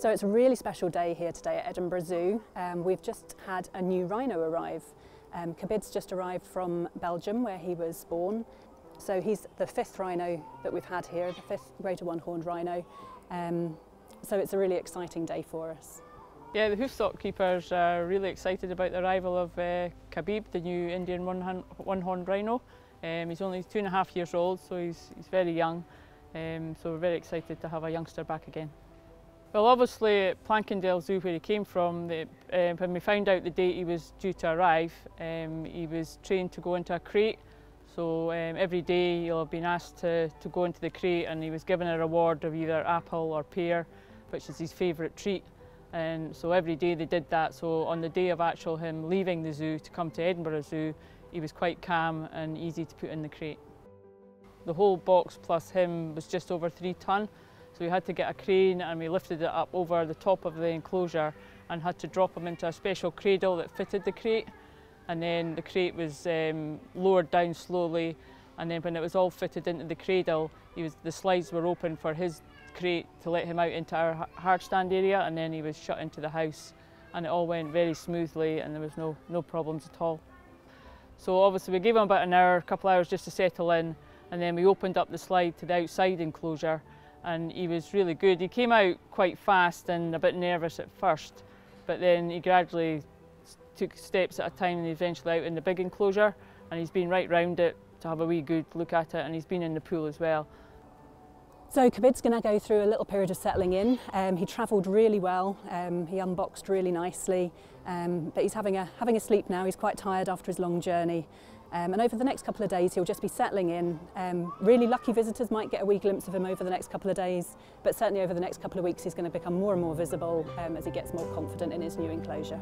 So it's a really special day here today at Edinburgh Zoo. Um, we've just had a new rhino arrive. Um, just arrived from Belgium where he was born. So he's the fifth rhino that we've had here, the fifth greater one-horned rhino. Um, so it's a really exciting day for us. Yeah, the Hoofstock keepers are really excited about the arrival of uh, Qabid, the new Indian one-horned rhino. Um, he's only two and a half years old, so he's, he's very young. Um, so we're very excited to have a youngster back again. Well, obviously at Planckendael Zoo, where he came from, the, um, when we found out the date he was due to arrive, um, he was trained to go into a crate. So um, every day he'll have been asked to, to go into the crate and he was given a reward of either apple or pear, which is his favourite treat. And so every day they did that. So on the day of actual him leaving the zoo to come to Edinburgh Zoo, he was quite calm and easy to put in the crate. The whole box plus him was just over three tonne. So we had to get a crane and we lifted it up over the top of the enclosure and had to drop him into a special cradle that fitted the crate. And then the crate was um, lowered down slowly. And then when it was all fitted into the cradle, was, the slides were open for his crate to let him out into our hard stand area and then he was shut into the house. And it all went very smoothly and there was no, no problems at all. So obviously we gave him about an hour, a couple of hours just to settle in and then we opened up the slide to the outside enclosure and he was really good. He came out quite fast and a bit nervous at first, but then he gradually took steps at a time and eventually out in the big enclosure and he's been right round it to have a wee good look at it and he's been in the pool as well. So Qabid's going to go through a little period of settling in. Um, he travelled really well, um, he unboxed really nicely, um, but he's having a, having a sleep now. He's quite tired after his long journey. Um, and over the next couple of days, he'll just be settling in. Um, really lucky visitors might get a wee glimpse of him over the next couple of days, but certainly over the next couple of weeks, he's going to become more and more visible um, as he gets more confident in his new enclosure.